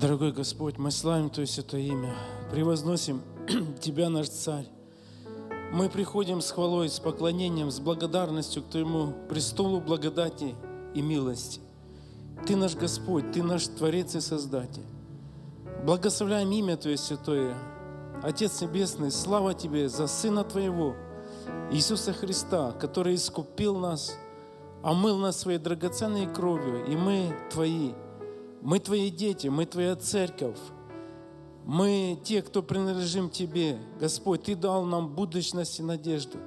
Дорогой Господь, мы славим Твое Святое Имя, превозносим Тебя, наш Царь. Мы приходим с хвалой, с поклонением, с благодарностью к Твоему престолу благодати и милости. Ты наш Господь, Ты наш Творец и Создатель. Благословляем имя Твое Святое. Отец Небесный, слава Тебе за Сына Твоего, Иисуса Христа, который искупил нас, омыл нас своей драгоценной кровью, и мы Твои – мы Твои дети, мы Твоя церковь. Мы те, кто принадлежим Тебе. Господь, Ты дал нам будущность и надежду.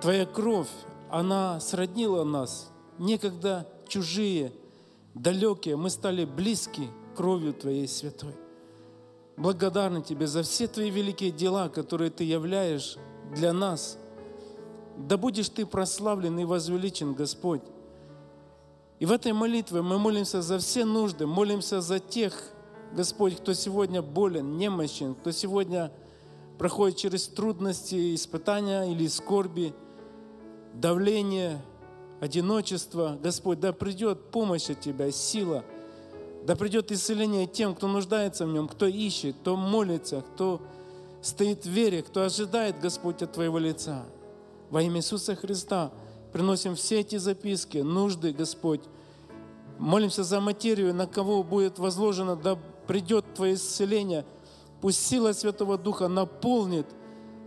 Твоя кровь, она сроднила нас. Некогда чужие, далекие, мы стали близки кровью Твоей святой. Благодарны Тебе за все Твои великие дела, которые Ты являешь для нас. Да будешь Ты прославлен и возвеличен, Господь. И в этой молитве мы молимся за все нужды, молимся за тех, Господь, кто сегодня болен, немощен, кто сегодня проходит через трудности, испытания или скорби, давление, одиночество. Господь, да придет помощь от Тебя, сила, да придет исцеление тем, кто нуждается в нем, кто ищет, кто молится, кто стоит в вере, кто ожидает, Господь, от Твоего лица. Во имя Иисуса Христа – приносим все эти записки, нужды, Господь. Молимся за материю, на кого будет возложено, да придет Твое исцеление. Пусть сила Святого Духа наполнит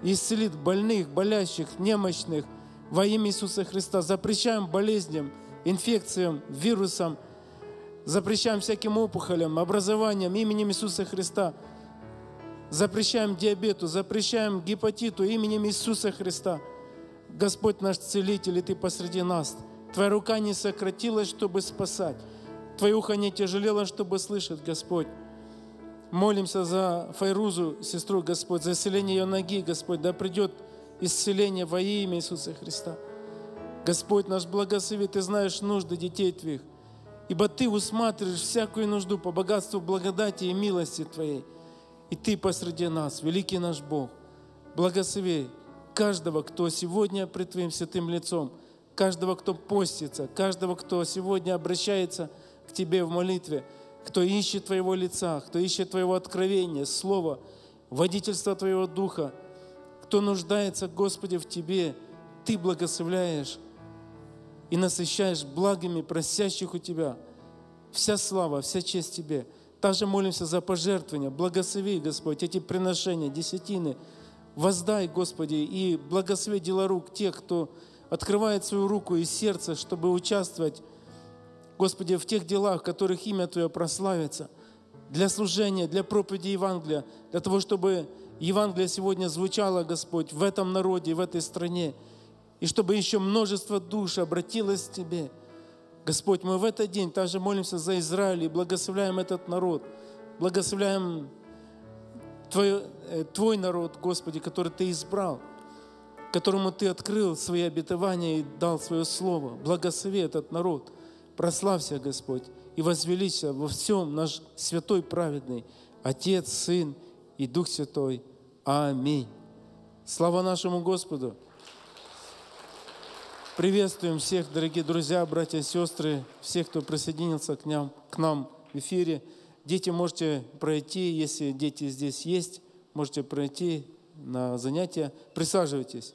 и исцелит больных, болящих, немощных во имя Иисуса Христа. Запрещаем болезням, инфекциям, вирусам, запрещаем всяким опухолям, образованием именем Иисуса Христа. Запрещаем диабету, запрещаем гепатиту именем Иисуса Христа – Господь наш целитель, и Ты посреди нас. Твоя рука не сократилась, чтобы спасать. Твое ухо не тяжелело, чтобы слышать, Господь. Молимся за Файрузу, сестру, Господь, за исцеление ее ноги, Господь. Да придет исцеление во имя Иисуса Христа. Господь наш благослови, Ты знаешь нужды детей Твоих. Ибо Ты усматриваешь всякую нужду по богатству благодати и милости Твоей. И Ты посреди нас, великий наш Бог. Благослови каждого, кто сегодня пред Твоим святым лицом, каждого, кто постится, каждого, кто сегодня обращается к Тебе в молитве, кто ищет Твоего лица, кто ищет Твоего откровения, Слова, водительства Твоего Духа, кто нуждается, Господи, в Тебе, Ты благословляешь и насыщаешь благами просящих у Тебя. Вся слава, вся честь Тебе. Также молимся за пожертвования. Благослови, Господь, эти приношения, десятины – Воздай, Господи, и благослови дела рук тех, кто открывает свою руку и сердце, чтобы участвовать, Господи, в тех делах, в которых имя Твое прославится, для служения, для проповеди Евангелия, для того, чтобы Евангелие сегодня звучало, Господь, в этом народе, в этой стране, и чтобы еще множество душ обратилось к Тебе. Господь, мы в этот день также молимся за Израиль и благословляем этот народ, благословляем Твой, э, Твой народ, Господи, который Ты избрал, которому Ты открыл свои обетования и дал свое слово. Благослови этот народ. Прославься, Господь, и возвеличься во всем наш святой праведный Отец, Сын и Дух Святой. Аминь. Слава нашему Господу! Приветствуем всех, дорогие друзья, братья и сестры, всех, кто присоединился к нам, к нам в эфире. Дети можете пройти, если дети здесь есть, можете пройти на занятия. Присаживайтесь.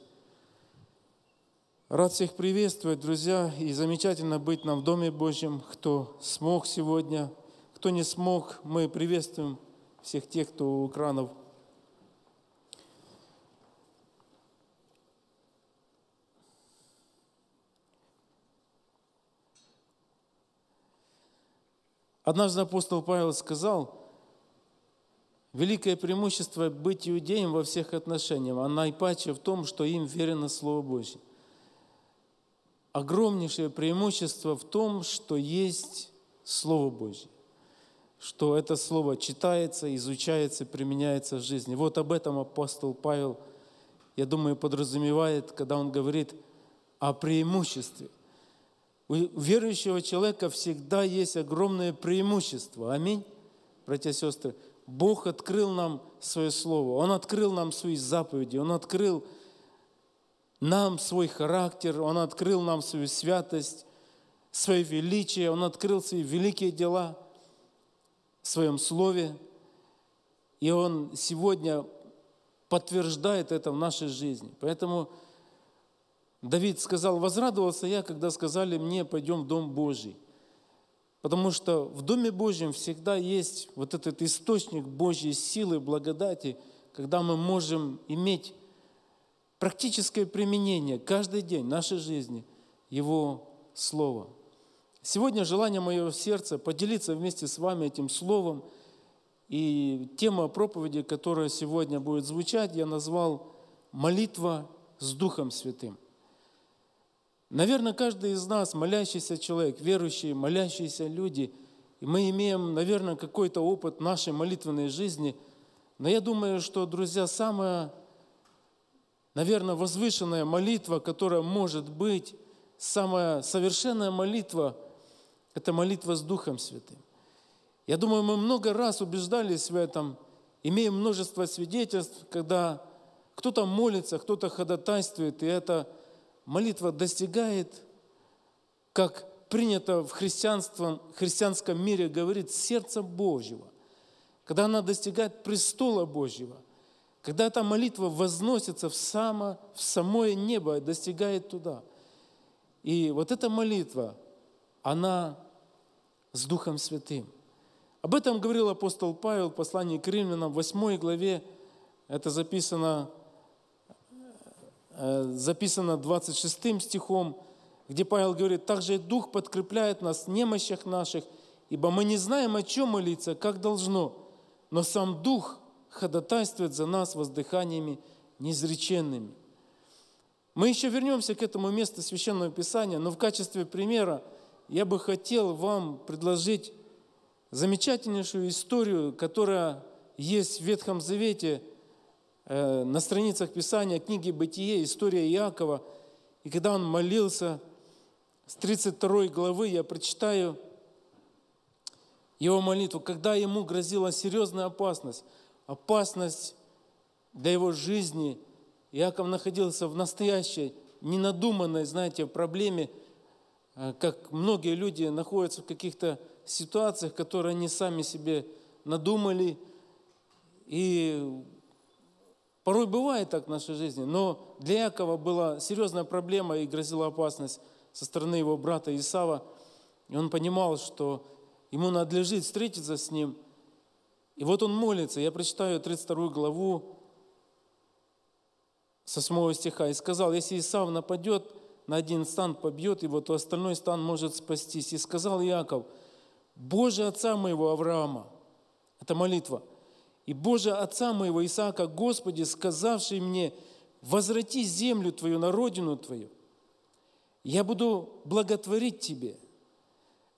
Рад всех приветствовать, друзья, и замечательно быть нам в Доме Божьем. Кто смог сегодня, кто не смог, мы приветствуем всех тех, кто у экранов – Однажды апостол Павел сказал, великое преимущество быть иудеем во всех отношениях, а наипаче в том, что им верено Слово Божье. Огромнейшее преимущество в том, что есть Слово Божье, что это Слово читается, изучается, применяется в жизни. Вот об этом апостол Павел, я думаю, подразумевает, когда он говорит о преимуществе – у верующего человека всегда есть огромное преимущество. Аминь, братья и сестры. Бог открыл нам свое слово, Он открыл нам свои заповеди, Он открыл нам свой характер, Он открыл нам свою святость, свое величие, Он открыл свои великие дела. в своем слове, и Он сегодня подтверждает это в нашей жизни. Поэтому Давид сказал, возрадовался я, когда сказали мне, пойдем в Дом Божий. Потому что в Доме Божьем всегда есть вот этот источник Божьей силы, благодати, когда мы можем иметь практическое применение каждый день нашей жизни Его Слова. Сегодня желание моего сердца поделиться вместе с вами этим Словом. И тема проповеди, которая сегодня будет звучать, я назвал «Молитва с Духом Святым». Наверное, каждый из нас, молящийся человек, верующие, молящиеся люди, мы имеем, наверное, какой-то опыт нашей молитвенной жизни, но я думаю, что, друзья, самая, наверное, возвышенная молитва, которая может быть, самая совершенная молитва, это молитва с Духом Святым. Я думаю, мы много раз убеждались в этом, имеем множество свидетельств, когда кто-то молится, кто-то ходатайствует, и это – молитва достигает, как принято в христианстве, христианском мире говорит, сердца Божьего. Когда она достигает престола Божьего, когда эта молитва возносится в, само, в самое небо, достигает туда. И вот эта молитва, она с Духом Святым. Об этом говорил апостол Павел в послании к римлянам в 8 главе. Это записано записано 26 стихом, где Павел говорит, «Также Дух подкрепляет нас в немощах наших, ибо мы не знаем, о чем молиться, как должно, но сам Дух ходатайствует за нас воздыханиями неизреченными». Мы еще вернемся к этому месту Священного Писания, но в качестве примера я бы хотел вам предложить замечательнейшую историю, которая есть в Ветхом Завете – Э, на страницах Писания книги «Бытие», история Иакова. И когда он молился, с 32 главы я прочитаю его молитву, когда ему грозила серьезная опасность, опасность для его жизни. Иаков находился в настоящей, ненадуманной, знаете, проблеме, э, как многие люди находятся в каких-то ситуациях, которые они сами себе надумали, и Порой бывает так в нашей жизни, но для Якова была серьезная проблема и грозила опасность со стороны его брата Исава. И он понимал, что ему надлежит встретиться с ним. И вот он молится. Я прочитаю 32 главу с 8 стиха. «И сказал, если Исав нападет на один стан, побьет его, то остальной стан может спастись. И сказал Яков, Боже отца моего Авраама». Это молитва – и Боже Отца моего Исаака, Господи, сказавший мне, возврати землю Твою на родину Твою, я буду благотворить Тебе.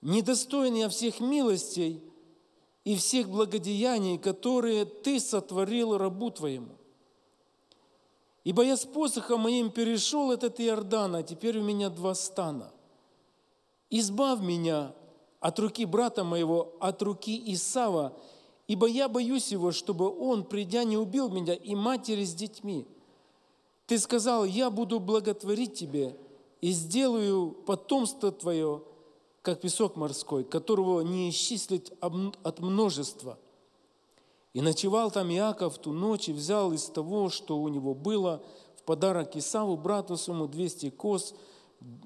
Недостоин я всех милостей и всех благодеяний, которые Ты сотворил рабу Твоему. Ибо я с посохом моим перешел этот Иордан, а теперь у меня два стана. Избавь меня от руки брата моего, от руки Исава, ибо я боюсь его, чтобы он, придя, не убил меня и матери с детьми. Ты сказал, я буду благотворить тебе и сделаю потомство твое, как песок морской, которого не исчислить от множества. И ночевал там Иаков ту ночь и взял из того, что у него было, в подарок Исаву, брату своему, 200 коз,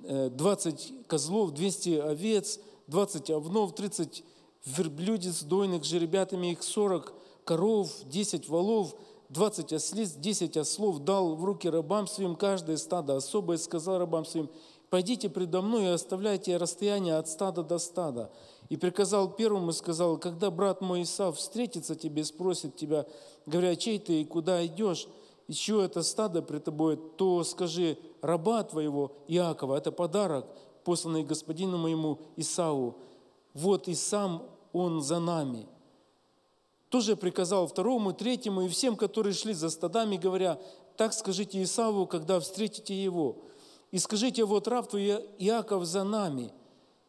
20 э, козлов, 200 овец, 20 овнов, 30 верблюдец дойных жеребятами их сорок коров, десять волов, двадцать ослиц, десять ослов дал в руки рабам своим каждое стадо особое, сказал рабам своим, пойдите предо мной и оставляйте расстояние от стада до стада. И приказал первому, сказал, когда брат мой Исав встретится тебе, спросит тебя, говоря, чей ты и куда идешь, и чье это стадо при тобой, то скажи, раба твоего Иакова, это подарок, посланный господину моему Исаву вот и сам Он за нами. Тоже приказал второму, третьему и всем, которые шли за стадами, говоря, так скажите Исаву, когда встретите его. И скажите, вот раб твой Иаков за нами.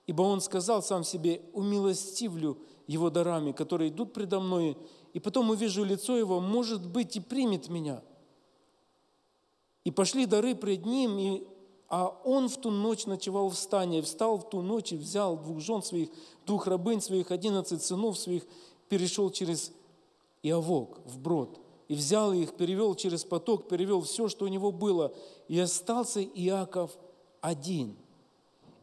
Ибо он сказал сам себе, умилостивлю его дарами, которые идут предо мной, и потом увижу лицо его, может быть, и примет меня. И пошли дары пред ним, и а он в ту ночь ночевал в стане, встал в ту ночь и взял двух жен своих, двух рабынь своих, одиннадцать сынов своих, перешел через Иовок вброд, и взял их, перевел через поток, перевел все, что у него было, и остался Иаков один.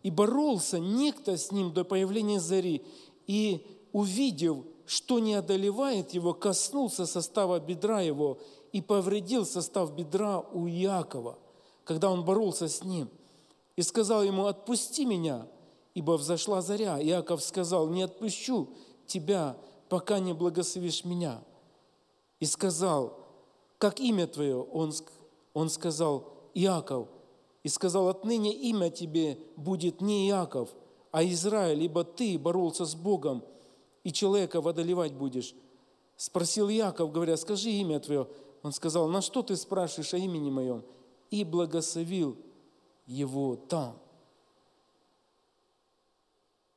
И боролся некто с ним до появления зари, и, увидев, что не одолевает его, коснулся состава бедра его и повредил состав бедра у Иакова, когда он боролся с ним. И сказал ему, отпусти меня, ибо взошла заря. Иаков сказал, не отпущу тебя, пока не благословишь меня. И сказал, как имя твое? Он, он сказал, Иаков. И сказал, отныне имя тебе будет не Иаков, а Израиль, ибо ты боролся с Богом, и человека водолевать будешь. Спросил Иаков, говоря, скажи имя твое. Он сказал, на что ты спрашиваешь о имени моем? И благословил его там.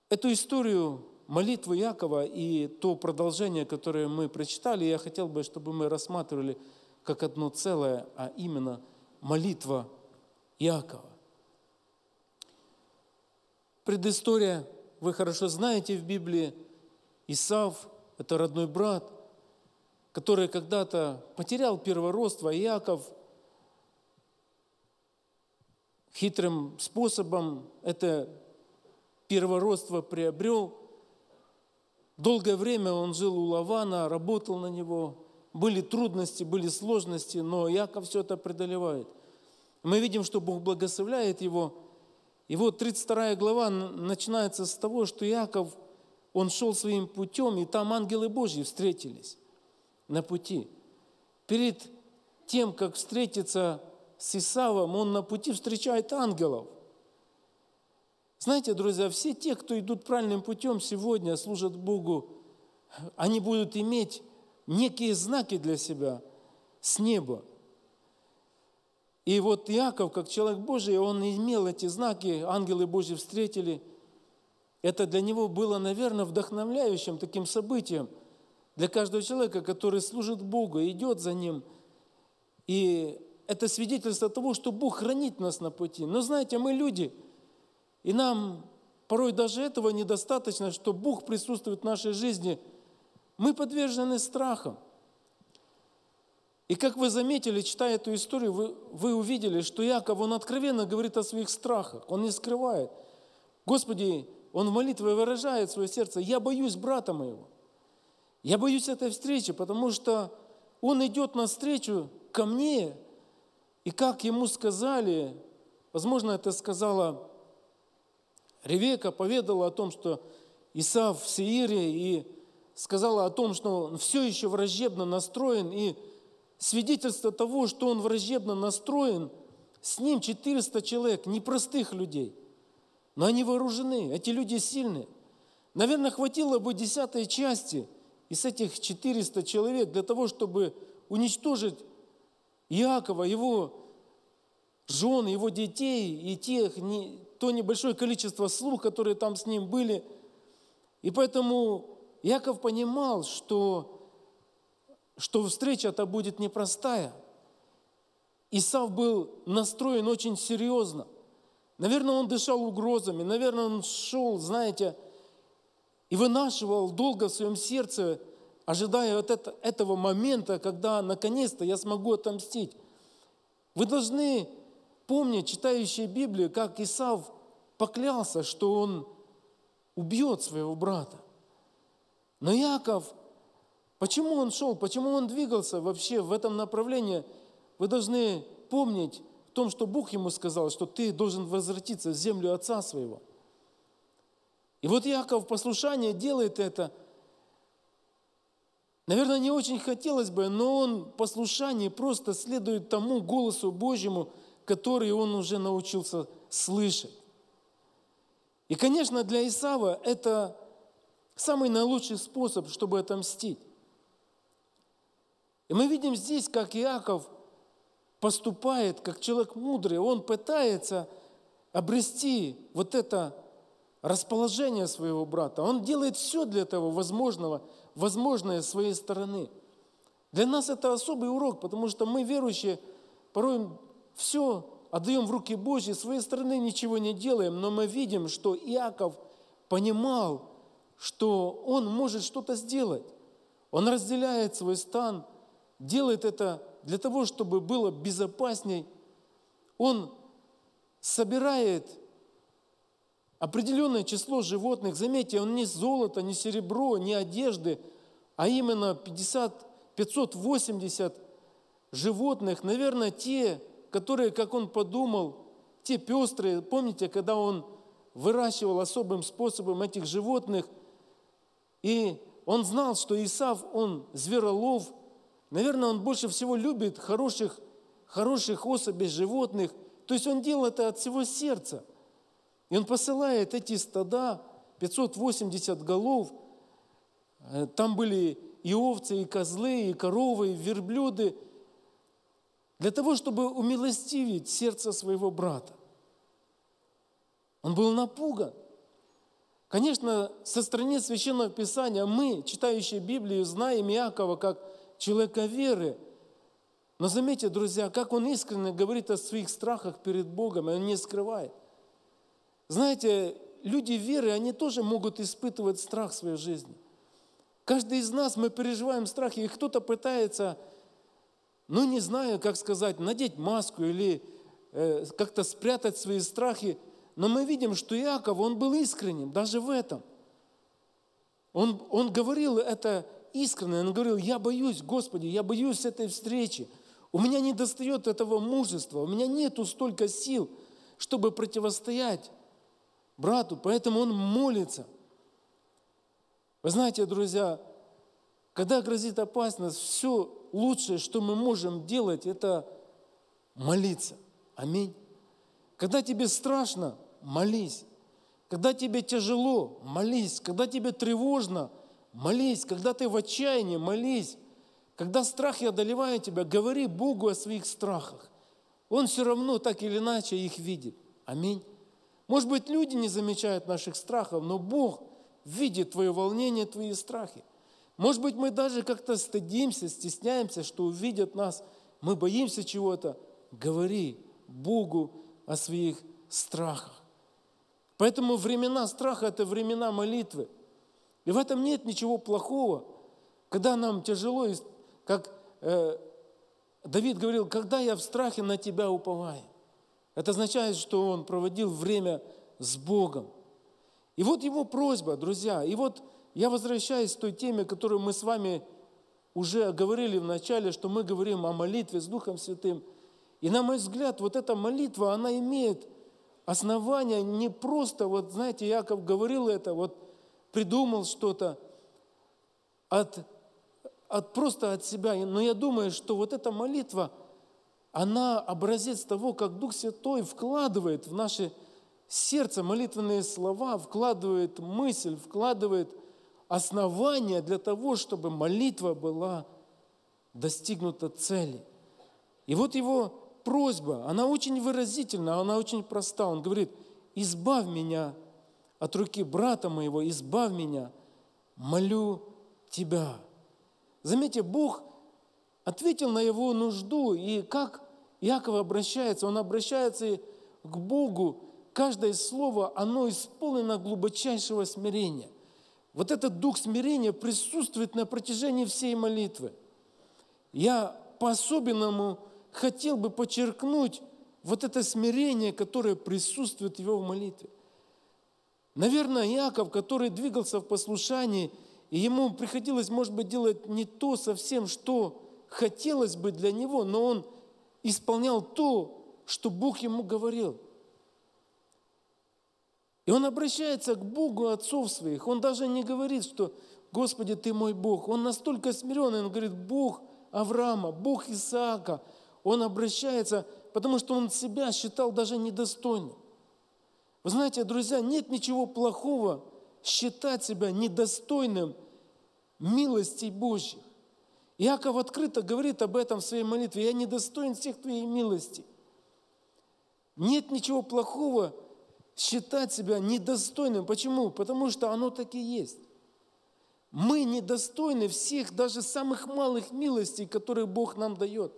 Эту историю молитвы Якова и то продолжение, которое мы прочитали, я хотел бы, чтобы мы рассматривали как одно целое, а именно молитва Иакова. Предыстория, вы хорошо знаете в Библии, Исав – это родной брат, который когда-то потерял первородство, Иаков хитрым способом это первородство приобрел. Долгое время он жил у Лавана, работал на него. Были трудности, были сложности, но Яков все это преодолевает. Мы видим, что Бог благословляет его. И вот 32 глава начинается с того, что Яков, он шел своим путем, и там ангелы Божьи встретились на пути. Перед тем, как встретиться с Исавом, он на пути встречает ангелов. Знаете, друзья, все те, кто идут правильным путем сегодня, служат Богу, они будут иметь некие знаки для себя с неба. И вот Иаков, как человек Божий, он имел эти знаки, ангелы Божьи встретили. Это для него было, наверное, вдохновляющим таким событием для каждого человека, который служит Богу, идет за Ним. И это свидетельство того, что Бог хранит нас на пути. Но знаете, мы люди, и нам порой даже этого недостаточно, что Бог присутствует в нашей жизни. Мы подвержены страхам. И как вы заметили, читая эту историю, вы, вы увидели, что Яков, он откровенно говорит о своих страхах, он не скрывает. Господи, он в молитве выражает свое сердце, я боюсь брата моего. Я боюсь этой встречи, потому что он идет навстречу ко мне, и как ему сказали, возможно, это сказала Ревека, поведала о том, что Исав в Сеире, и сказала о том, что он все еще враждебно настроен, и свидетельство того, что он враждебно настроен, с ним 400 человек, непростых людей, но они вооружены, эти люди сильные. Наверное, хватило бы десятой части из этих 400 человек для того, чтобы уничтожить Иакова, его жен, его детей и тех, не, то небольшое количество слуг, которые там с ним были. И поэтому Яков понимал, что, что встреча-то будет непростая. Исав был настроен очень серьезно. Наверное, он дышал угрозами, наверное, он шел, знаете, и вынашивал долго в своем сердце ожидая вот это, этого момента, когда наконец-то я смогу отомстить. Вы должны помнить, читающие Библию, как Исав поклялся, что он убьет своего брата. Но Яков, почему он шел, почему он двигался вообще в этом направлении, вы должны помнить в том, что Бог ему сказал, что ты должен возвратиться в землю отца своего. И вот Яков в послушании делает это – Наверное, не очень хотелось бы, но он послушание просто следует тому голосу Божьему, который он уже научился слышать. И, конечно, для Исава это самый наилучший способ, чтобы отомстить. И мы видим здесь, как Иаков поступает, как человек мудрый. Он пытается обрести вот это расположение своего брата. Он делает все для этого возможного – возможное с своей стороны. Для нас это особый урок, потому что мы, верующие, порой все отдаем в руки Божьи, с своей стороны ничего не делаем, но мы видим, что Иаков понимал, что он может что-то сделать. Он разделяет свой стан, делает это для того, чтобы было безопасней. Он собирает определенное число животных. Заметьте, он не золото, не серебро, не одежды, а именно 50, 580 животных. Наверное, те, которые, как он подумал, те пестрые. Помните, когда он выращивал особым способом этих животных, и он знал, что Исав, он зверолов, наверное, он больше всего любит хороших, хороших особей животных, то есть он делал это от всего сердца. И он посылает эти стада, 580 голов, э, там были и овцы, и козлы, и коровы, и верблюды, для того, чтобы умилостивить сердце своего брата. Он был напуган. Конечно, со стороны Священного Писания мы, читающие Библию, знаем Иакова как человека веры. Но заметьте, друзья, как он искренне говорит о своих страхах перед Богом, и он не скрывает. Знаете, люди веры, они тоже могут испытывать страх в своей жизни. Каждый из нас, мы переживаем страхи, и кто-то пытается, ну не знаю, как сказать, надеть маску или э, как-то спрятать свои страхи – но мы видим, что Иаков, он был искренним даже в этом. Он, он говорил это искренне, он говорил, я боюсь, Господи, я боюсь этой встречи. У меня не достает этого мужества, у меня нету столько сил, чтобы противостоять брату, поэтому он молится. Вы знаете, друзья, когда грозит опасность, все лучшее, что мы можем делать, это молиться. Аминь. Когда тебе страшно, молись. Когда тебе тяжело, молись. Когда тебе тревожно, молись. Когда ты в отчаянии, молись. Когда страхи одолевают тебя, говори Богу о своих страхах. Он все равно так или иначе их видит. Аминь. Может быть, люди не замечают наших страхов, но Бог видит твое волнение, твои страхи. Может быть, мы даже как-то стыдимся, стесняемся, что увидят нас. Мы боимся чего-то. Говори Богу о своих страхах. Поэтому времена страха – это времена молитвы. И в этом нет ничего плохого, когда нам тяжело, как э, Давид говорил, когда я в страхе на тебя уповаю. Это означает, что он проводил время с Богом. И вот его просьба, друзья, и вот я возвращаюсь к той теме, которую мы с вами уже говорили в начале, что мы говорим о молитве с Духом Святым – и на мой взгляд, вот эта молитва, она имеет основания не просто, вот знаете, Яков говорил это, вот придумал что-то от, от, просто от себя. Но я думаю, что вот эта молитва, она образец того, как Дух Святой вкладывает в наше сердце молитвенные слова, вкладывает мысль, вкладывает основания для того, чтобы молитва была достигнута цели. И вот его просьба, она очень выразительна, она очень проста. Он говорит, избавь меня от руки брата моего, избавь меня, молю тебя. Заметьте, Бог ответил на его нужду, и как Иаков обращается, он обращается к Богу, каждое слово, оно исполнено глубочайшего смирения. Вот этот дух смирения присутствует на протяжении всей молитвы. Я по-особенному хотел бы подчеркнуть вот это смирение, которое присутствует в молитве. Наверное, Иаков, который двигался в послушании, и ему приходилось, может быть, делать не то совсем, что хотелось бы для него, но он исполнял то, что Бог ему говорил. И он обращается к Богу отцов своих. Он даже не говорит, что «Господи, Ты мой Бог». Он настолько смиренный, он говорит «Бог Авраама, Бог Исаака, он обращается, потому что он себя считал даже недостойным. Вы знаете, друзья, нет ничего плохого считать себя недостойным милости Божьих. Иаков открыто говорит об этом в своей молитве. «Я недостоин всех Твоей милости». Нет ничего плохого считать себя недостойным. Почему? Потому что оно так и есть. Мы недостойны всех, даже самых малых милостей, которые Бог нам дает.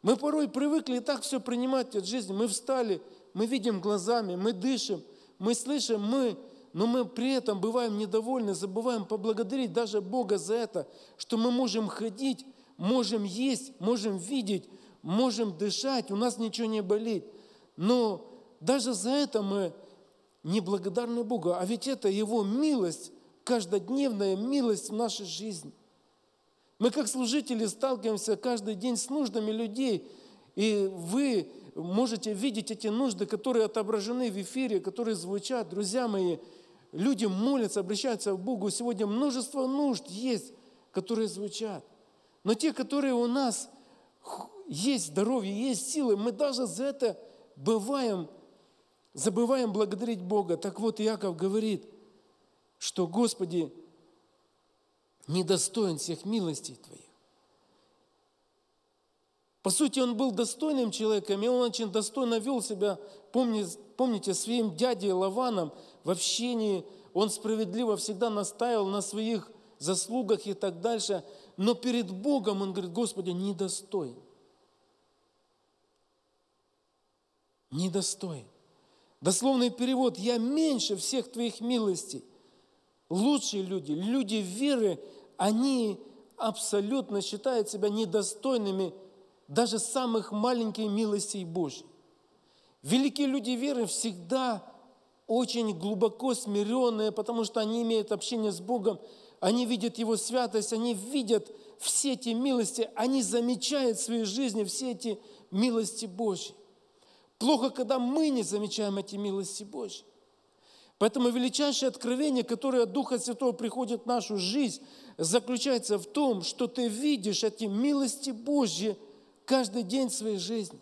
Мы порой привыкли так все принимать от жизни. Мы встали, мы видим глазами, мы дышим, мы слышим, мы но мы при этом бываем недовольны, забываем поблагодарить даже Бога за это, что мы можем ходить, можем есть, можем видеть, можем дышать, у нас ничего не болит. Но даже за это мы не благодарны Богу. А ведь это Его милость, каждодневная милость в нашей жизни. Мы как служители сталкиваемся каждый день с нуждами людей, и вы можете видеть эти нужды, которые отображены в эфире, которые звучат. Друзья мои, люди молятся, обращаются к Богу. Сегодня множество нужд есть, которые звучат. Но те, которые у нас есть здоровье, есть силы, мы даже за это бываем, забываем благодарить Бога. Так вот, Иаков говорит, что, Господи, недостоин всех милостей Твоих. По сути, он был достойным человеком, и он очень достойно вел себя, помните, помните своим дядей Лаваном в общении, он справедливо всегда настаивал на своих заслугах и так дальше, но перед Богом он говорит, Господи, недостоин. Недостоин. Дословный перевод, я меньше всех твоих милостей. Лучшие люди, люди веры, они абсолютно считают себя недостойными даже самых маленьких милостей Божьих. Великие люди веры всегда очень глубоко смиренные, потому что они имеют общение с Богом, они видят Его святость, они видят все эти милости, они замечают в своей жизни все эти милости Божьи. Плохо, когда мы не замечаем эти милости Божьи. Поэтому величайшее откровение, которое от Духа Святого приходит в нашу жизнь, заключается в том, что ты видишь эти милости Божьи – каждый день своей жизни.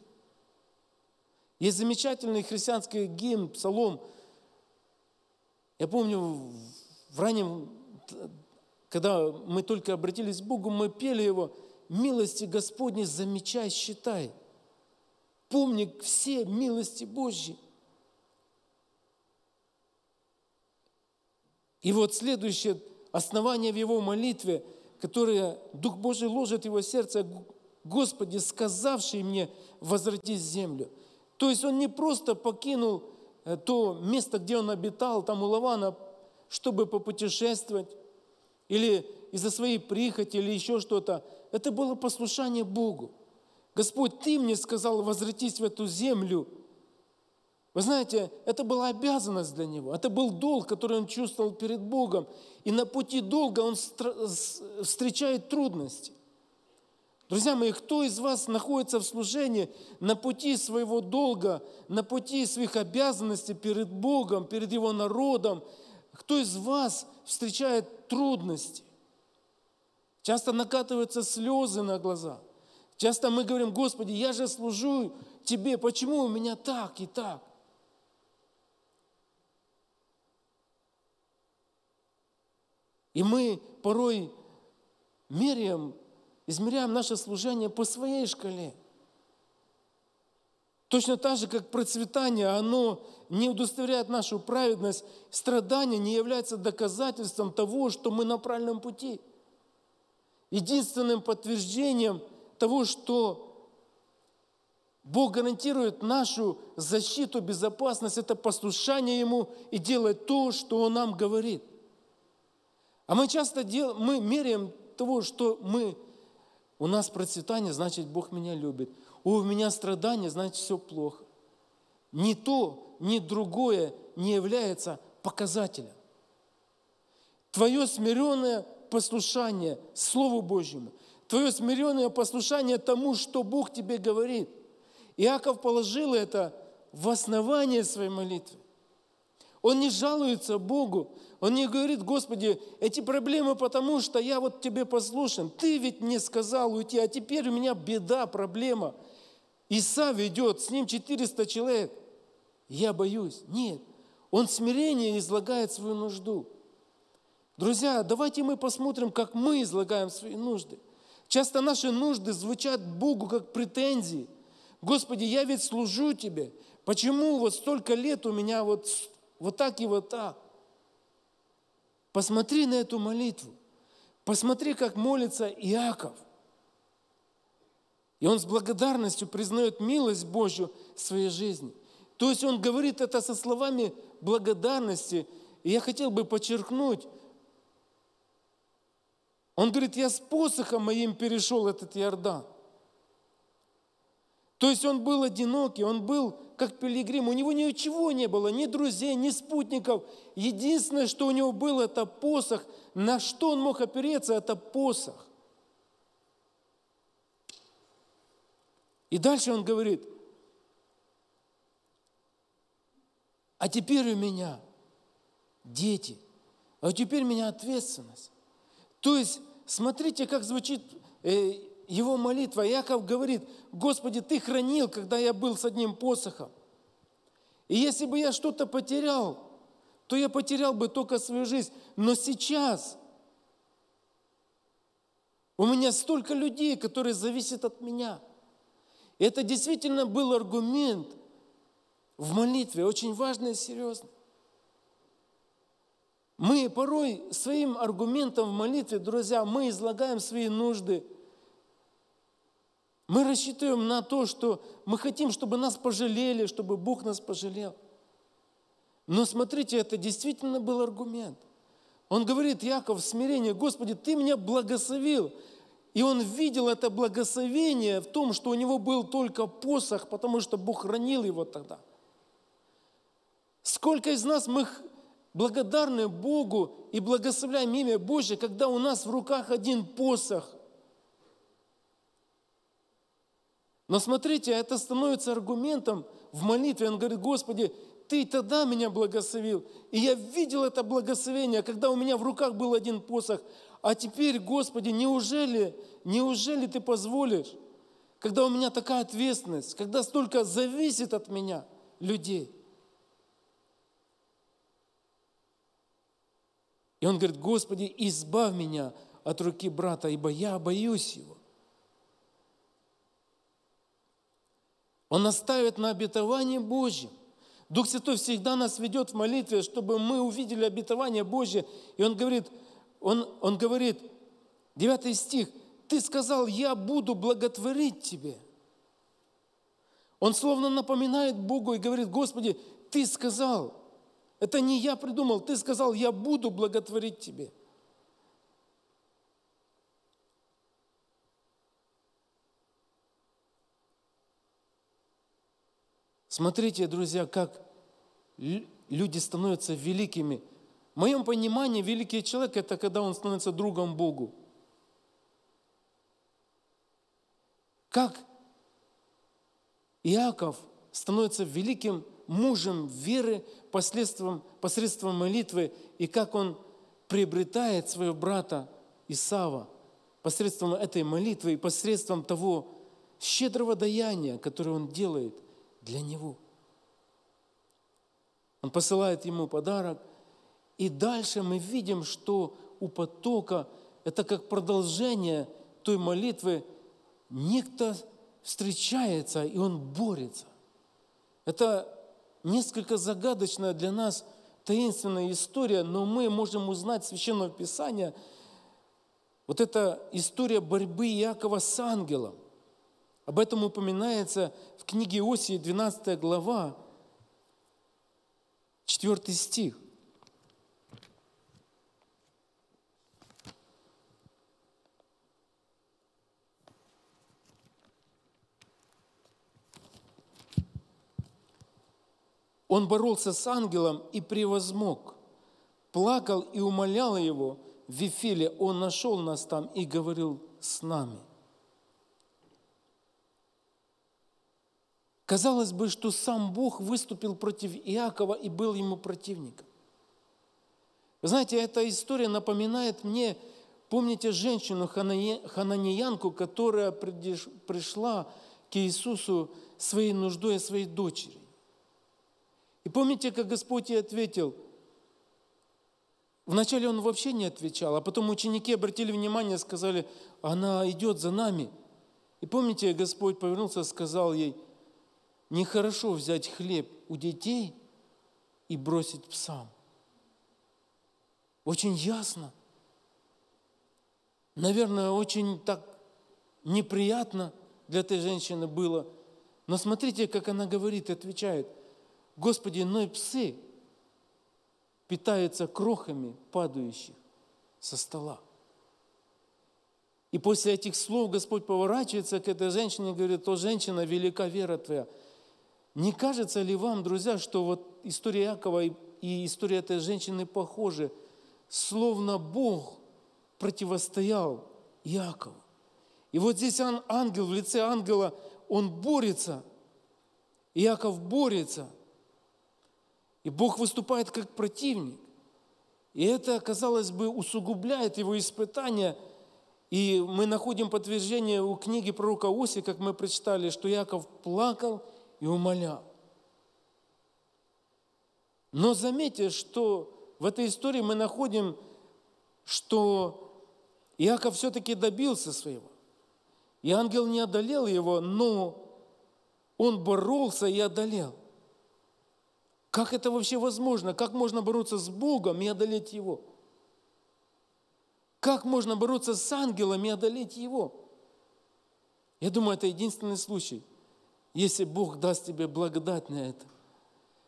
Есть замечательный христианский гимн, псалом. Я помню, в раннем, когда мы только обратились к Богу, мы пели его «Милости Господни замечай, считай». Помни все милости Божьи. И вот следующее основание в его молитве, которое Дух Божий ложит в его сердце, Господи, сказавший мне, возвратись в землю. То есть он не просто покинул то место, где он обитал, там у Лавана, чтобы попутешествовать, или из-за своей прихоти, или еще что-то. Это было послушание Богу. Господь, Ты мне сказал возвратись в эту землю. Вы знаете, это была обязанность для него, это был долг, который он чувствовал перед Богом. И на пути долга он встречает трудности. Друзья мои, кто из вас находится в служении на пути своего долга, на пути своих обязанностей перед Богом, перед Его народом? Кто из вас встречает трудности? Часто накатываются слезы на глаза. Часто мы говорим, Господи, я же служу Тебе, почему у меня так и так? И мы порой меряем измеряем наше служение по своей шкале. Точно так же, как процветание, оно не удостоверяет нашу праведность, страдание не является доказательством того, что мы на правильном пути. Единственным подтверждением того, что Бог гарантирует нашу защиту, безопасность, это послушание Ему и делать то, что Он нам говорит. А мы часто дел, мы меряем того, что мы у нас процветание, значит, Бог меня любит. У меня страдания, значит, все плохо. Ни то, ни другое не является показателем. Твое смиренное послушание Слову Божьему, твое смиренное послушание тому, что Бог тебе говорит. Иаков положил это в основание своей молитвы. Он не жалуется Богу, он не говорит, Господи, эти проблемы потому, что я вот тебе послушен. Ты ведь мне сказал уйти, а теперь у меня беда, проблема. Иса ведет, с ним 400 человек. Я боюсь. Нет, он смирение излагает свою нужду. Друзья, давайте мы посмотрим, как мы излагаем свои нужды. Часто наши нужды звучат Богу как претензии. Господи, я ведь служу Тебе. Почему вот столько лет у меня вот, вот так и вот так? Посмотри на эту молитву. Посмотри, как молится Иаков. И он с благодарностью признает милость Божью в своей жизни. То есть он говорит это со словами благодарности. И я хотел бы подчеркнуть, он говорит, я с посохом моим перешел этот Иордан. То есть он был одинокий, он был как пилигрим, у него ничего не было, ни друзей, ни спутников. Единственное, что у него было, это посох. На что он мог опереться, это посох. И дальше он говорит, а теперь у меня дети, а теперь у меня ответственность. То есть, смотрите, как звучит э, его молитва. Яков говорит, Господи, Ты хранил, когда я был с одним посохом. И если бы я что-то потерял, то я потерял бы только свою жизнь. Но сейчас у меня столько людей, которые зависят от меня. И это действительно был аргумент в молитве, очень важный и серьезный. Мы порой своим аргументом в молитве, друзья, мы излагаем свои нужды. Мы рассчитываем на то, что мы хотим, чтобы нас пожалели, чтобы Бог нас пожалел. Но смотрите, это действительно был аргумент. Он говорит, Яков, в смирении, Господи, Ты меня благословил. И он видел это благословение в том, что у него был только посох, потому что Бог хранил его тогда. Сколько из нас мы благодарны Богу и благословляем имя Божье, когда у нас в руках один посох. Но смотрите, это становится аргументом в молитве. Он говорит, Господи, Ты тогда меня благословил, и я видел это благословение, когда у меня в руках был один посох. А теперь, Господи, неужели, неужели Ты позволишь, когда у меня такая ответственность, когда столько зависит от меня людей – И он говорит, Господи, избавь меня от руки брата, ибо я боюсь его. Он наставит на обетование Божье. Дух Святой всегда нас ведет в молитве, чтобы мы увидели обетование Божье. И он говорит, он, он говорит, 9 стих, ты сказал, я буду благотворить тебе. Он словно напоминает Богу и говорит, Господи, ты сказал, это не я придумал, ты сказал, я буду благотворить тебе. Смотрите, друзья, как люди становятся великими. В моем понимании великий человек – это когда он становится другом Богу. Как Иаков становится великим мужем веры посредством, посредством молитвы, и как он приобретает своего брата Исава посредством этой молитвы и посредством того щедрого даяния, которое он делает для него. Он посылает ему подарок, и дальше мы видим, что у потока это как продолжение той молитвы, некто встречается, и он борется. Это несколько загадочная для нас таинственная история, но мы можем узнать Священного Писания. Вот эта история борьбы Иакова с ангелом. Об этом упоминается в книге Осии, 12 глава, 4 стих. Он боролся с ангелом и превозмог. Плакал и умолял его. В Вифиле он нашел нас там и говорил с нами. Казалось бы, что сам Бог выступил против Иакова и был ему противником. Вы знаете, эта история напоминает мне, помните женщину хананиянку, которая пришла к Иисусу своей нуждой о своей дочери. И помните, как Господь ей ответил? Вначале он вообще не отвечал, а потом ученики обратили внимание, сказали, она идет за нами. И помните, Господь повернулся и сказал ей, нехорошо взять хлеб у детей и бросить псам. Очень ясно. Наверное, очень так неприятно для этой женщины было. Но смотрите, как она говорит отвечает. Господи, но и псы питается крохами, падающих со стола. И после этих слов Господь поворачивается к этой женщине и говорит, о, женщина, велика вера твоя. Не кажется ли вам, друзья, что вот история Якова и, история этой женщины похожи? Словно Бог противостоял Якову. И вот здесь ангел, в лице ангела, он борется. Иаков борется. И Бог выступает как противник. И это, казалось бы, усугубляет его испытания – и мы находим подтверждение у книги пророка Оси, как мы прочитали, что Яков плакал и умолял. Но заметьте, что в этой истории мы находим, что Иаков все-таки добился своего. И ангел не одолел его, но он боролся и одолел. Как это вообще возможно? Как можно бороться с Богом и одолеть его? Как можно бороться с ангелом и одолеть его? Я думаю, это единственный случай, если Бог даст тебе благодать на это.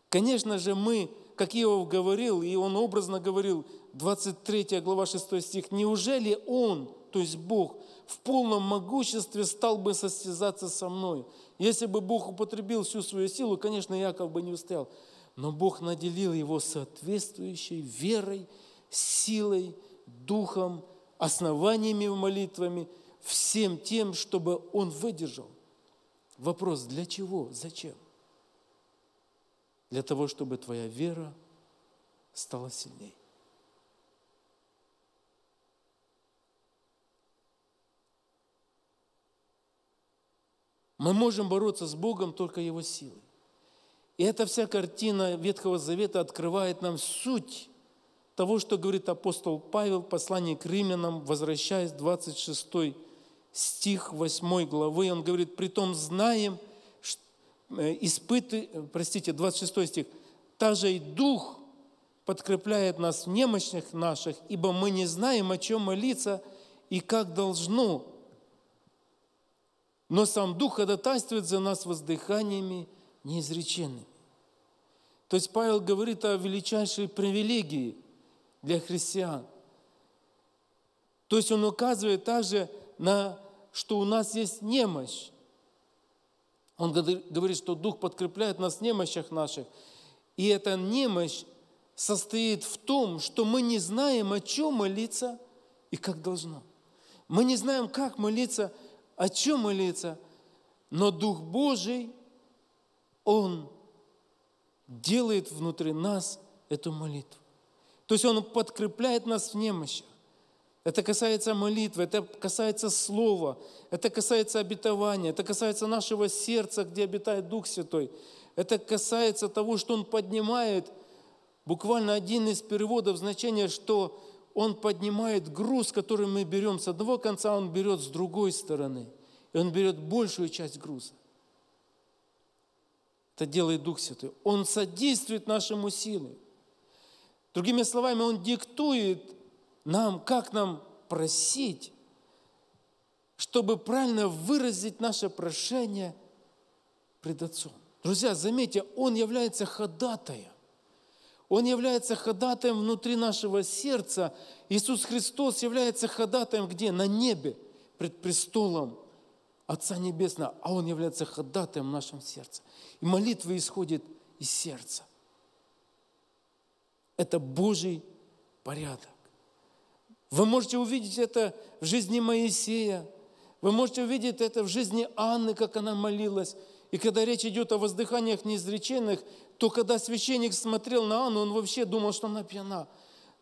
Конечно же, мы, как Иов говорил, и он образно говорил, 23 глава 6 стих, неужели Он, то есть Бог, в полном могуществе стал бы состязаться со мной? Если бы Бог употребил всю свою силу, конечно, Яков бы не устоял. Но Бог наделил его соответствующей верой, силой, духом, основаниями молитвами, всем тем, чтобы он выдержал. Вопрос, для чего, зачем? Для того, чтобы твоя вера стала сильней. Мы можем бороться с Богом только Его силой. И эта вся картина Ветхого Завета открывает нам суть того, что говорит апостол Павел, послание к римлянам, возвращаясь, 26 стих 8 главы, он говорит, «Притом знаем, э, испыты, простите, 26 стих, «Также и Дух подкрепляет нас в немощных наших, ибо мы не знаем, о чем молиться и как должно. Но сам Дух ходатайствует за нас воздыханиями неизреченными». То есть Павел говорит о величайшей привилегии – для христиан. То есть он указывает также на, что у нас есть немощь. Он говорит, что Дух подкрепляет нас в немощах наших. И эта немощь состоит в том, что мы не знаем, о чем молиться и как должно. Мы не знаем, как молиться, о чем молиться, но Дух Божий, Он делает внутри нас эту молитву. То есть Он подкрепляет нас в немощах. Это касается молитвы, это касается слова, это касается обетования, это касается нашего сердца, где обитает Дух Святой. Это касается того, что Он поднимает, буквально один из переводов значения, что Он поднимает груз, который мы берем с одного конца, Он берет с другой стороны. И Он берет большую часть груза. Это делает Дух Святой. Он содействует нашим усилиям. Другими словами, Он диктует нам, как нам просить, чтобы правильно выразить наше прошение пред Отцом. Друзья, заметьте, Он является ходатаем. Он является ходатаем внутри нашего сердца. Иисус Христос является ходатаем где? На небе, пред престолом Отца Небесного. А Он является ходатаем в нашем сердце. И молитва исходит из сердца. Это Божий порядок. Вы можете увидеть это в жизни Моисея, вы можете увидеть это в жизни Анны, как она молилась. И когда речь идет о воздыханиях неизреченных, то когда священник смотрел на Анну, он вообще думал, что она пьяна.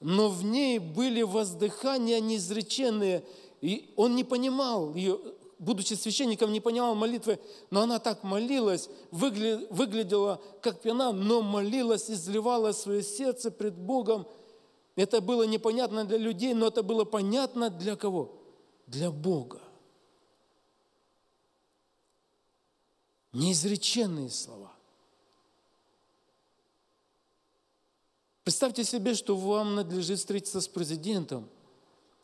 Но в ней были воздыхания неизреченные, и он не понимал ее, будучи священником, не понимал молитвы, но она так молилась, выглядела как пьяна, но молилась, изливала свое сердце пред Богом. Это было непонятно для людей, но это было понятно для кого? Для Бога. Неизреченные слова. Представьте себе, что вам надлежит встретиться с президентом –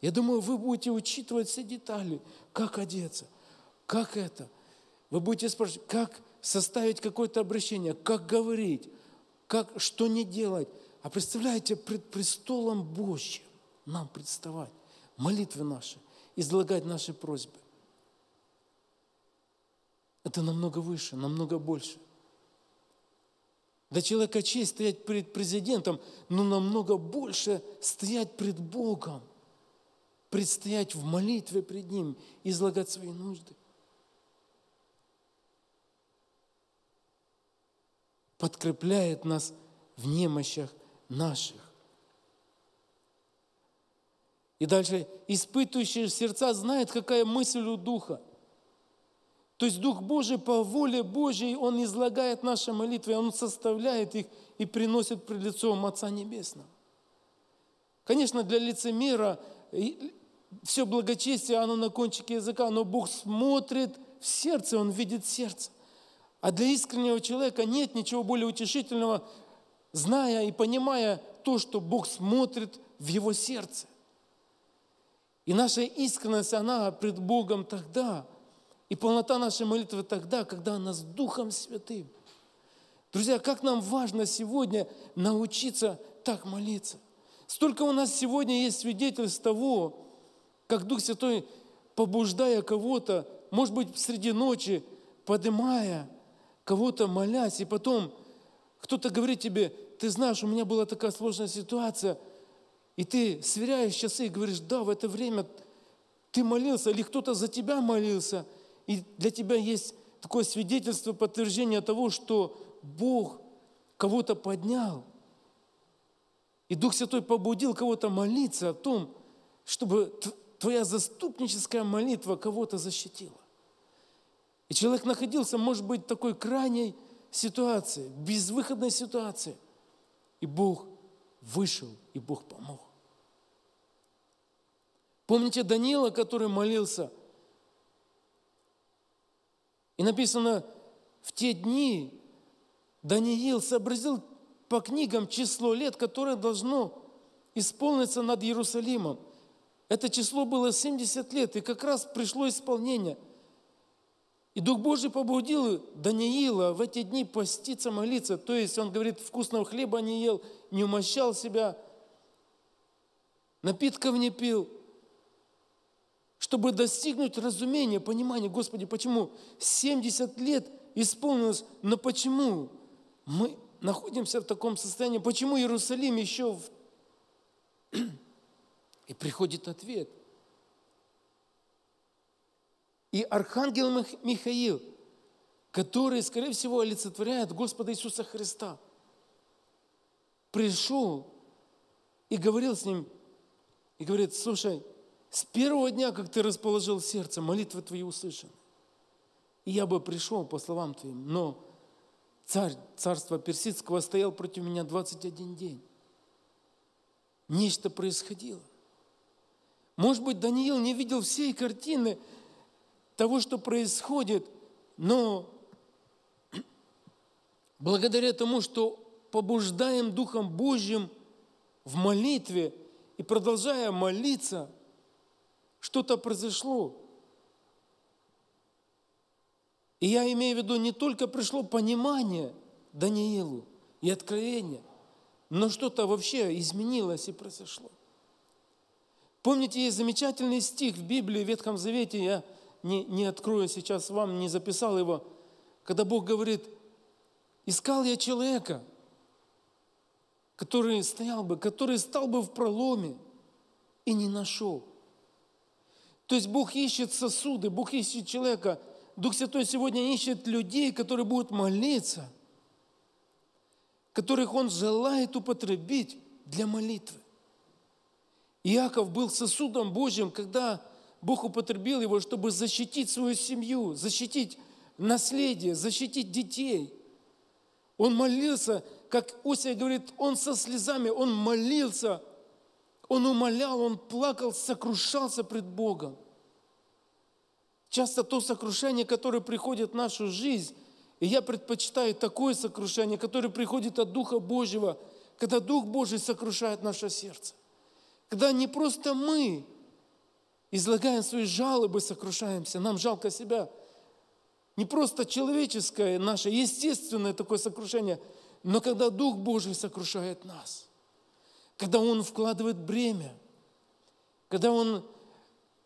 я думаю, вы будете учитывать все детали, как одеться, как это. Вы будете спрашивать, как составить какое-то обращение, как говорить, как, что не делать. А представляете, пред престолом Божьим нам представать, молитвы наши, излагать наши просьбы. Это намного выше, намного больше. Для человека честь стоять перед президентом, но намного больше стоять пред Богом, предстоять в молитве пред Ним, излагать свои нужды. Подкрепляет нас в немощах наших. И дальше, испытывающие сердца знает, какая мысль у Духа. То есть Дух Божий по воле Божьей, Он излагает наши молитвы, Он составляет их и приносит пред лицом Отца Небесного. Конечно, для лицемера все благочестие, оно на кончике языка, но Бог смотрит в сердце, Он видит сердце. А для искреннего человека нет ничего более утешительного, зная и понимая то, что Бог смотрит в его сердце. И наша искренность, она пред Богом тогда, и полнота нашей молитвы тогда, когда она с Духом Святым. Друзья, как нам важно сегодня научиться так молиться. Столько у нас сегодня есть свидетельств того, как Дух Святой, побуждая кого-то, может быть, среди ночи, поднимая кого-то, молясь, и потом кто-то говорит тебе, ты знаешь, у меня была такая сложная ситуация, и ты сверяешь часы и говоришь, да, в это время ты молился, или кто-то за тебя молился, и для тебя есть такое свидетельство, подтверждение того, что Бог кого-то поднял. И Дух Святой побудил кого-то молиться о том, чтобы твоя заступническая молитва кого-то защитила. И человек находился, может быть, в такой крайней ситуации, безвыходной ситуации. И Бог вышел, и Бог помог. Помните Даниила, который молился? И написано, в те дни Даниил сообразил по книгам число лет, которое должно исполниться над Иерусалимом. Это число было 70 лет, и как раз пришло исполнение – и Дух Божий побудил Даниила в эти дни поститься, молиться. То есть он говорит, вкусного хлеба не ел, не умощал себя, напитков не пил, чтобы достигнуть разумения, понимания, Господи, почему 70 лет исполнилось, но почему мы находимся в таком состоянии, почему Иерусалим еще в... И приходит ответ – и архангел Михаил, который, скорее всего, олицетворяет Господа Иисуса Христа, пришел и говорил с ним, и говорит, слушай, с первого дня, как ты расположил сердце, молитвы твои услышаны. И я бы пришел по словам твоим, но царь царства персидского стоял против меня 21 день. Нечто происходило. Может быть, Даниил не видел всей картины, того, что происходит, но благодаря тому, что побуждаем Духом Божьим в молитве и продолжая молиться, что-то произошло. И я имею в виду, не только пришло понимание Даниилу и откровение, но что-то вообще изменилось и произошло. Помните, есть замечательный стих в Библии, в Ветхом Завете, я не, не открою сейчас вам, не записал его, когда Бог говорит, искал я человека, который стоял бы, который стал бы в проломе и не нашел. То есть Бог ищет сосуды, Бог ищет человека. Дух Святой сегодня ищет людей, которые будут молиться, которых Он желает употребить для молитвы. Иаков был сосудом Божьим, когда Бог употребил его, чтобы защитить свою семью, защитить наследие, защитить детей. Он молился, как Осия говорит, он со слезами, он молился, он умолял, он плакал, сокрушался пред Богом. Часто то сокрушение, которое приходит в нашу жизнь, и я предпочитаю такое сокрушение, которое приходит от Духа Божьего, когда Дух Божий сокрушает наше сердце. Когда не просто мы излагаем свои жалобы, сокрушаемся, нам жалко себя. Не просто человеческое наше, естественное такое сокрушение, но когда Дух Божий сокрушает нас. когда Он вкладывает бремя, когда Он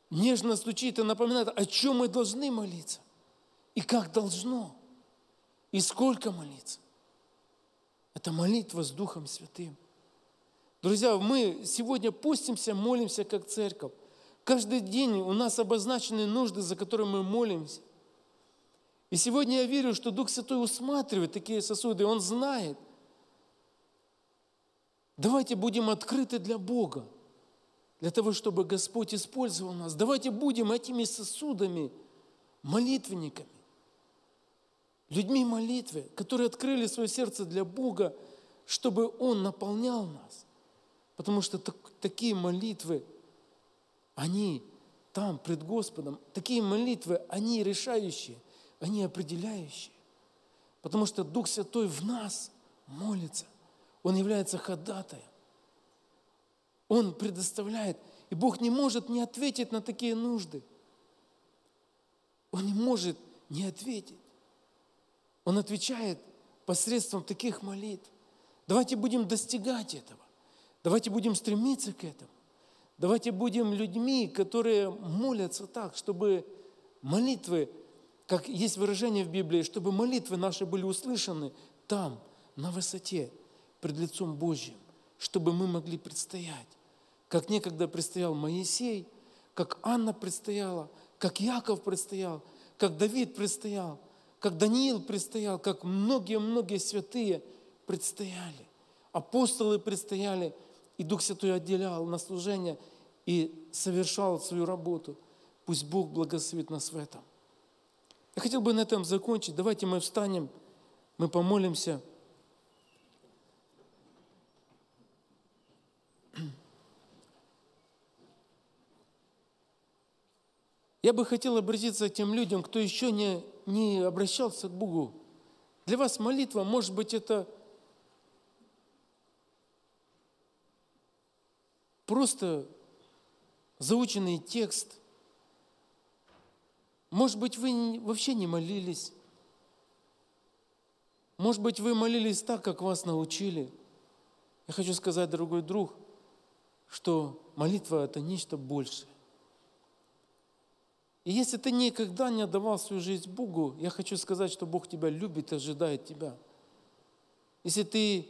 нежно стучит и напоминает, о чем мы должны молиться, и как должно, и сколько молиться. Это молитва с Духом Святым. Друзья, мы сегодня постимся, молимся как церковь. Каждый день у нас обозначены нужды, за которые мы молимся. И сегодня я верю, что Дух Святой усматривает такие сосуды, Он знает. Давайте будем открыты для Бога, для того, чтобы Господь использовал нас. Давайте будем этими сосудами, молитвенниками, людьми молитвы, которые открыли свое сердце для Бога, чтобы Он наполнял нас. Потому что так, такие молитвы, они там, пред Господом, такие молитвы, они решающие они определяющие. Потому что Дух Святой в нас молится. Он является ходатаем. Он предоставляет. И Бог не может не ответить на такие нужды. Он не может не ответить. Он отвечает посредством таких молитв. Давайте будем достигать этого. Давайте будем стремиться к этому. Давайте будем людьми, которые молятся так, чтобы молитвы как есть выражение в Библии, чтобы молитвы наши были услышаны там, на высоте, пред лицом Божьим, чтобы мы могли предстоять, как некогда предстоял Моисей, как Анна предстояла, как Яков предстоял, как Давид предстоял, как Даниил предстоял, как многие-многие святые предстояли. Апостолы предстояли, и Дух Святой отделял на служение и совершал свою работу. Пусть Бог благословит нас в этом. Я хотел бы на этом закончить. Давайте мы встанем, мы помолимся. Я бы хотел обратиться к тем людям, кто еще не, не обращался к Богу. Для вас молитва, может быть, это просто заученный текст – может быть, вы вообще не молились. Может быть, вы молились так, как вас научили. Я хочу сказать, дорогой друг, что молитва – это нечто большее. И если ты никогда не отдавал свою жизнь Богу, я хочу сказать, что Бог тебя любит и ожидает тебя. Если ты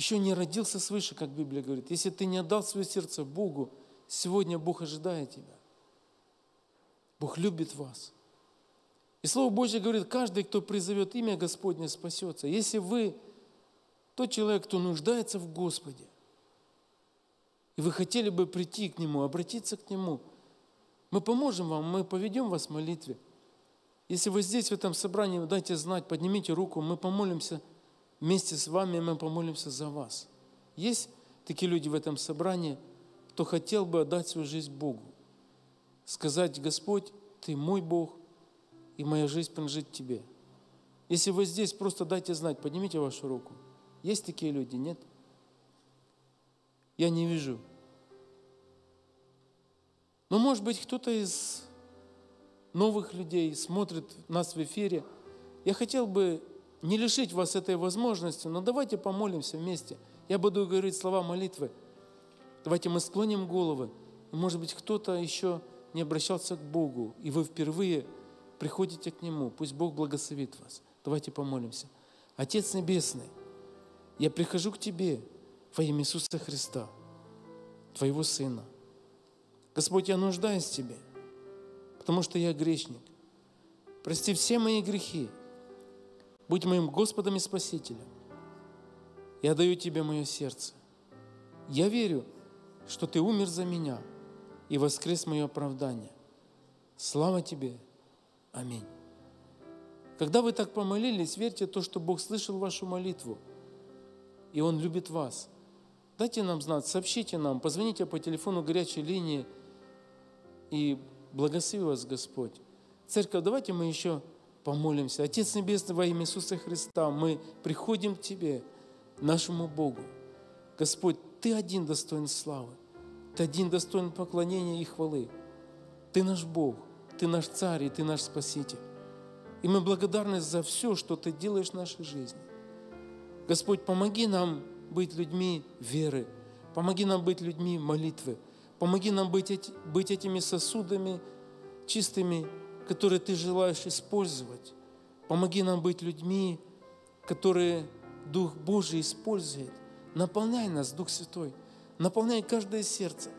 еще не родился свыше, как Библия говорит, если ты не отдал свое сердце Богу, сегодня Бог ожидает тебя. Бог любит вас. И Слово Божье говорит, каждый, кто призовет имя Господне, спасется. Если вы тот человек, кто нуждается в Господе, и вы хотели бы прийти к Нему, обратиться к Нему, мы поможем вам, мы поведем вас в молитве. Если вы здесь, в этом собрании, дайте знать, поднимите руку, мы помолимся вместе с вами, мы помолимся за вас. Есть такие люди в этом собрании, кто хотел бы отдать свою жизнь Богу, сказать, Господь, Ты мой Бог, и моя жизнь принадлежит Тебе. Если вы здесь, просто дайте знать, поднимите вашу руку. Есть такие люди, нет? Я не вижу. Но, может быть, кто-то из новых людей смотрит нас в эфире. Я хотел бы не лишить вас этой возможности, но давайте помолимся вместе. Я буду говорить слова молитвы. Давайте мы склоним головы. Может быть, кто-то еще не обращался к Богу, и вы впервые приходите к Нему, пусть Бог благословит вас. Давайте помолимся. Отец Небесный, я прихожу к Тебе во имя Иисуса Христа, Твоего Сына. Господь, я нуждаюсь в Тебе, потому что я грешник. Прости все мои грехи. Будь моим Господом и Спасителем. Я даю Тебе мое сердце. Я верю, что Ты умер за меня и воскрес мое оправдание. Слава Тебе! Аминь. Когда вы так помолились, верьте то, что Бог слышал вашу молитву, и Он любит вас. Дайте нам знать, сообщите нам, позвоните по телефону горячей линии, и благослови вас Господь. Церковь, давайте мы еще помолимся. Отец Небесный, во имя Иисуса Христа, мы приходим к Тебе, нашему Богу. Господь, Ты один достоин славы, Ты один достоин поклонения и хвалы. Ты наш Бог. Ты наш Царь, и Ты наш Спаситель. И мы благодарны за все, что Ты делаешь в нашей жизни. Господь, помоги нам быть людьми веры. Помоги нам быть людьми молитвы. Помоги нам быть, быть этими сосудами чистыми, которые Ты желаешь использовать. Помоги нам быть людьми, которые Дух Божий использует. Наполняй нас, Дух Святой. Наполняй каждое сердце.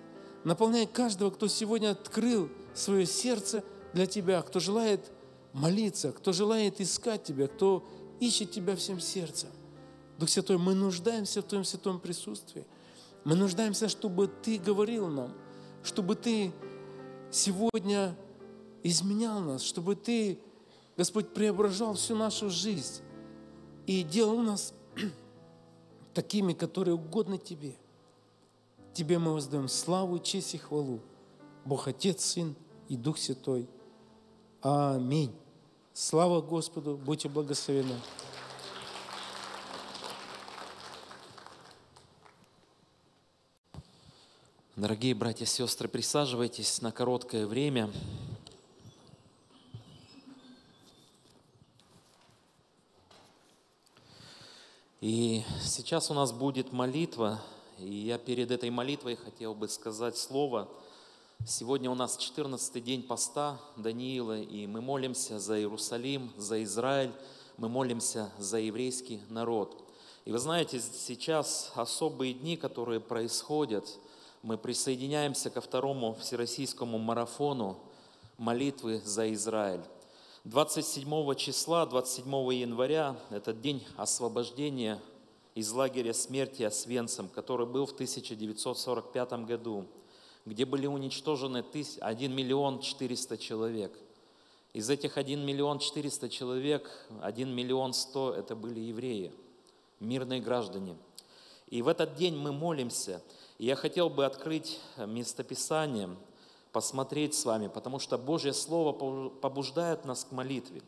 Наполняй каждого, кто сегодня открыл свое сердце для Тебя, кто желает молиться, кто желает искать Тебя, кто ищет Тебя всем сердцем. Дух Святой, мы нуждаемся в Твоем святом присутствии. Мы нуждаемся, чтобы Ты говорил нам, чтобы Ты сегодня изменял нас, чтобы Ты, Господь, преображал всю нашу жизнь и делал нас такими, которые угодны Тебе. Тебе мы воздаем славу, честь и хвалу. Бог Отец, Сын и Дух Святой. Аминь. Слава Господу, будьте благословены. Дорогие братья и сестры, присаживайтесь на короткое время. И сейчас у нас будет молитва, и я перед этой молитвой хотел бы сказать слово. Сегодня у нас 14 день поста Даниила, и мы молимся за Иерусалим, за Израиль, мы молимся за еврейский народ. И вы знаете, сейчас особые дни, которые происходят – мы присоединяемся ко второму всероссийскому марафону молитвы за Израиль. 27 числа, 27 января, этот день освобождения из лагеря смерти Освенцем, который был в 1945 году, где были уничтожены 1 миллион 400 человек. Из этих 1 миллион 400 человек, 1 миллион 100 это были евреи, мирные граждане. И в этот день мы молимся – я хотел бы открыть местописание, посмотреть с вами, потому что Божье Слово побуждает нас к молитве.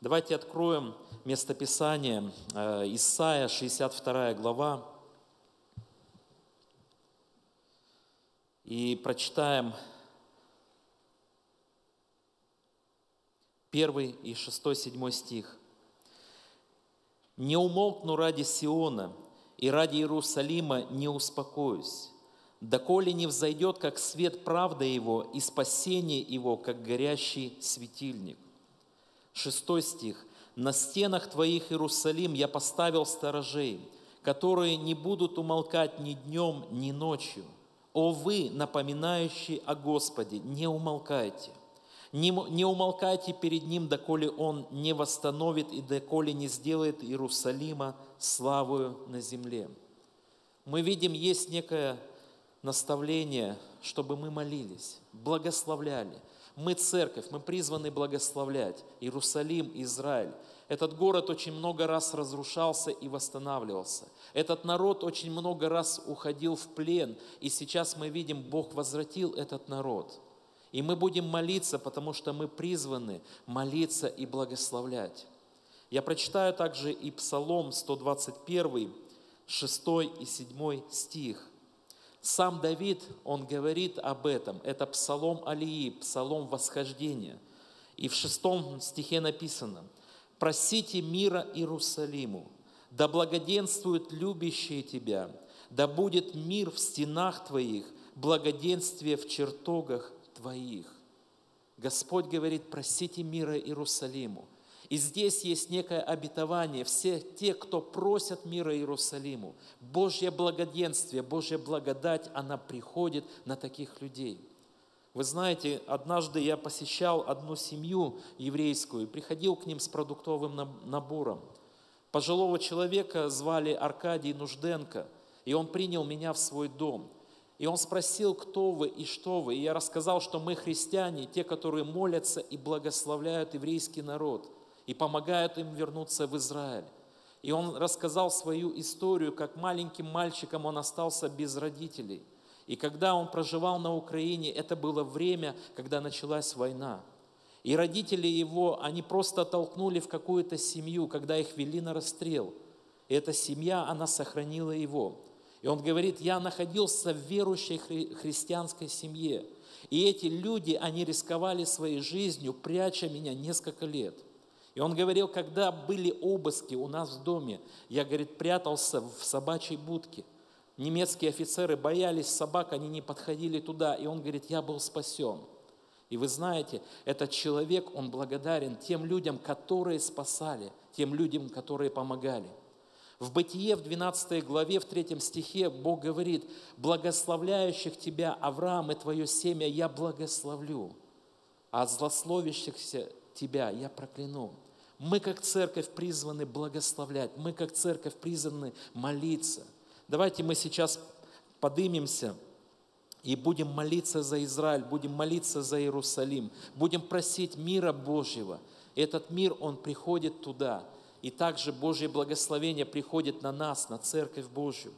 Давайте откроем местописание э, Исаия, 62 глава, и прочитаем первый и шестой, седьмой стих. «Не умолкну ради Сиона, и ради Иерусалима не успокоюсь, доколе не взойдет, как свет правда его, и спасение его, как горящий светильник. Шестой стих. «На стенах твоих, Иерусалим, я поставил сторожей, которые не будут умолкать ни днем, ни ночью. О вы, напоминающие о Господе, не умолкайте, не, не умолкайте перед Ним, доколе Он не восстановит и доколе не сделает Иерусалима славою на земле». Мы видим, есть некое наставление, чтобы мы молились, благословляли. Мы церковь, мы призваны благословлять Иерусалим, Израиль. Этот город очень много раз разрушался и восстанавливался. Этот народ очень много раз уходил в плен, и сейчас мы видим, Бог возвратил этот народ. И мы будем молиться, потому что мы призваны молиться и благословлять. Я прочитаю также и Псалом 121, 6 и 7 стих. Сам Давид, он говорит об этом. Это псалом Алии, псалом восхождения. И в шестом стихе написано, «Просите мира Иерусалиму, да благоденствуют любящие тебя, да будет мир в стенах твоих, благоденствие в чертогах твоих». Господь говорит, просите мира Иерусалиму. И здесь есть некое обетование. Все те, кто просят мира Иерусалиму, Божье благоденствие, Божья благодать, она приходит на таких людей. Вы знаете, однажды я посещал одну семью еврейскую, приходил к ним с продуктовым набором. Пожилого человека звали Аркадий Нужденко, и он принял меня в свой дом. И он спросил, кто вы и что вы. И я рассказал, что мы христиане, те, которые молятся и благословляют еврейский народ – и помогают им вернуться в Израиль. И он рассказал свою историю, как маленьким мальчиком он остался без родителей. И когда он проживал на Украине, это было время, когда началась война. И родители его, они просто толкнули в какую-то семью, когда их вели на расстрел. И эта семья, она сохранила его. И он говорит, я находился в верующей хри- христианской семье. И эти люди, они рисковали своей жизнью, пряча меня несколько лет – и он говорил, когда были обыски у нас в доме, я, говорит, прятался в собачьей будке. Немецкие офицеры боялись собак, они не подходили туда. И он говорит, я был спасен. И вы знаете, этот человек, он благодарен тем людям, которые спасали, тем людям, которые помогали. В Бытие, в 12 главе, в 3 стихе Бог говорит, «Благословляющих тебя, Авраам, и твое семя я благословлю, а злословящихся тебя я прокляну». Мы как церковь призваны благословлять, мы как церковь призваны молиться. Давайте мы сейчас подымемся и будем молиться за Израиль, будем молиться за Иерусалим, будем просить мира Божьего. Этот мир, он приходит туда. И также Божье благословение приходит на нас, на Церковь Божью.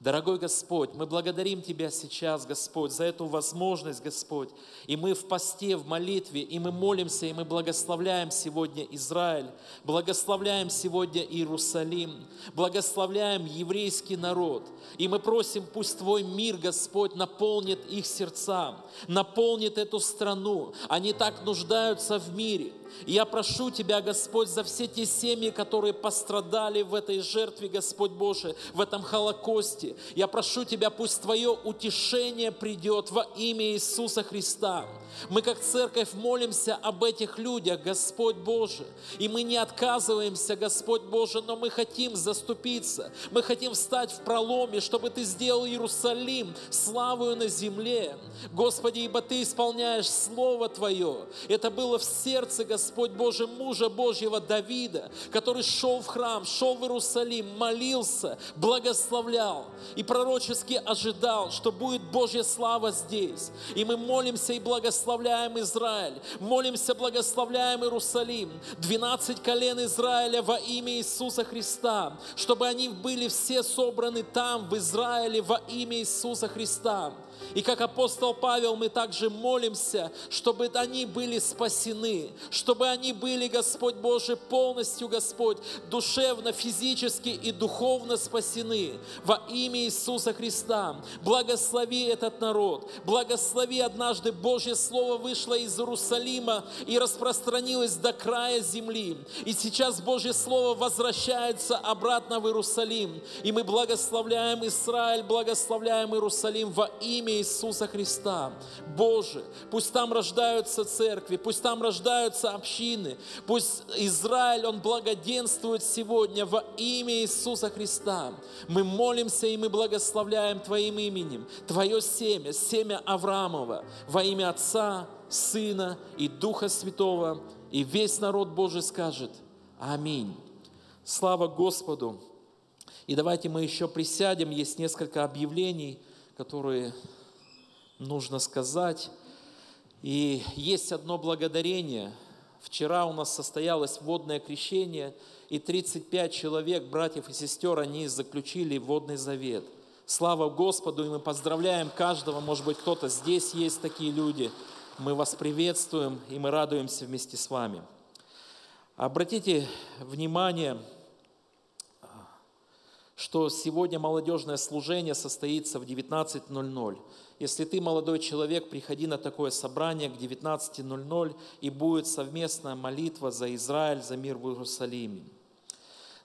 Дорогой Господь, мы благодарим Тебя сейчас, Господь, за эту возможность, Господь. И мы в посте, в молитве, и мы молимся, и мы благословляем сегодня Израиль, благословляем сегодня Иерусалим, благословляем еврейский народ. И мы просим, пусть Твой мир, Господь, наполнит их сердца, наполнит эту страну. Они так нуждаются в мире. Я прошу Тебя, Господь, за все те семьи, которые пострадали в этой жертве, Господь Божий, в этом Холокосте. Я прошу Тебя, пусть Твое утешение придет во имя Иисуса Христа. Мы как церковь молимся об этих людях, Господь Божий. И мы не отказываемся, Господь Божий, но мы хотим заступиться. Мы хотим встать в проломе, чтобы Ты сделал Иерусалим славою на земле. Господи, ибо Ты исполняешь Слово Твое. Это было в сердце, Господь Божий, мужа Божьего Давида, который шел в храм, шел в Иерусалим, молился, благословлял и пророчески ожидал, что будет Божья слава здесь. И мы молимся и благословляем Израиль, молимся, благословляем Иерусалим, 12 колен Израиля во имя Иисуса Христа, чтобы они были все собраны там, в Израиле, во имя Иисуса Христа. И как апостол Павел мы также молимся, чтобы они были спасены, чтобы они были, Господь Божий, полностью, Господь, душевно, физически и духовно спасены во имя Иисуса Христа. Благослови этот народ, благослови однажды Божье Слово вышло из Иерусалима и распространилось до края земли. И сейчас Божье Слово возвращается обратно в Иерусалим. И мы благословляем Израиль, благословляем Иерусалим во имя Иисуса Христа. Боже, пусть там рождаются церкви, пусть там рождаются общины, пусть Израиль, он благоденствует сегодня во имя Иисуса Христа. Мы молимся и мы благословляем Твоим именем, Твое семя, семя Авраамова, во имя Отца, Сына и Духа Святого. И весь народ Божий скажет Аминь. Слава Господу! И давайте мы еще присядем. Есть несколько объявлений, которые нужно сказать. И есть одно благодарение. Вчера у нас состоялось водное крещение, и 35 человек, братьев и сестер, они заключили водный завет. Слава Господу, и мы поздравляем каждого, может быть, кто-то здесь есть такие люди. Мы вас приветствуем, и мы радуемся вместе с вами. Обратите внимание, что сегодня молодежное служение состоится в 19.00. Если ты молодой человек, приходи на такое собрание к 19.00 и будет совместная молитва за Израиль, за мир в Иерусалиме.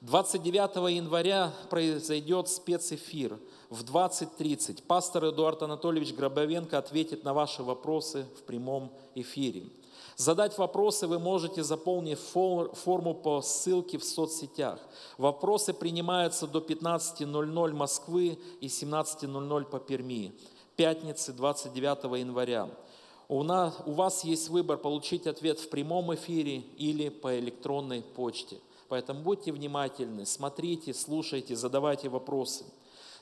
29 января произойдет спецэфир в 20.30. Пастор Эдуард Анатольевич Гробовенко ответит на ваши вопросы в прямом эфире. Задать вопросы вы можете, заполнив форму по ссылке в соцсетях. Вопросы принимаются до 15.00 Москвы и 17.00 по Перми пятницы 29 января. У, нас, у вас есть выбор получить ответ в прямом эфире или по электронной почте. Поэтому будьте внимательны, смотрите, слушайте, задавайте вопросы.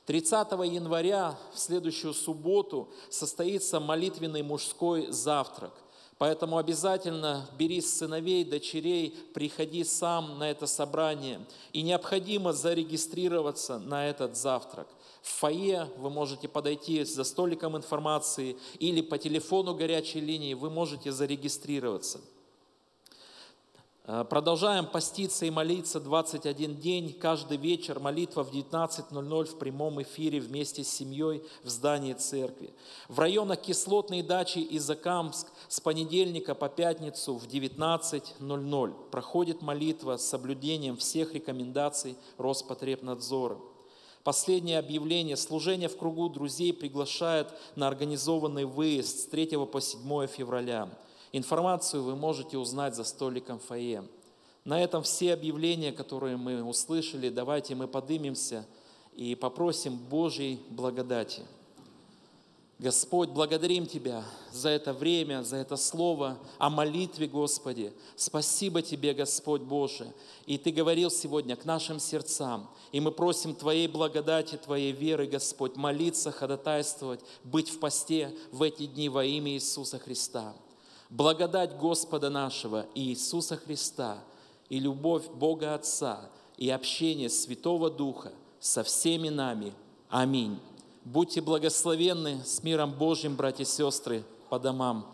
30 января, в следующую субботу, состоится молитвенный мужской завтрак. Поэтому обязательно бери сыновей, дочерей, приходи сам на это собрание. И необходимо зарегистрироваться на этот завтрак. В фойе вы можете подойти за столиком информации или по телефону горячей линии вы можете зарегистрироваться. Э, продолжаем поститься и молиться 21 день, каждый вечер молитва в 19.00 в прямом эфире вместе с семьей в здании церкви. В районах Кислотной дачи и Закамск с понедельника по пятницу в 19.00 проходит молитва с соблюдением всех рекомендаций Роспотребнадзора. Последнее объявление. Служение в кругу друзей приглашает на организованный выезд с 3 по 7 февраля. Информацию вы можете узнать за столиком фойе. На этом все объявления, которые мы услышали, давайте мы подымемся и попросим Божьей благодати. Господь, благодарим Тебя за это время, за это слово о молитве, Господи. Спасибо Тебе, Господь Боже. И Ты говорил сегодня к нашим сердцам. И мы просим Твоей благодати, Твоей веры, Господь, молиться, ходатайствовать, быть в посте в эти дни во имя Иисуса Христа. Благодать Господа нашего и Иисуса Христа, и любовь Бога Отца, и общение Святого Духа со всеми нами. Аминь. Будьте благословенны с миром Божьим, братья и сестры, по домам.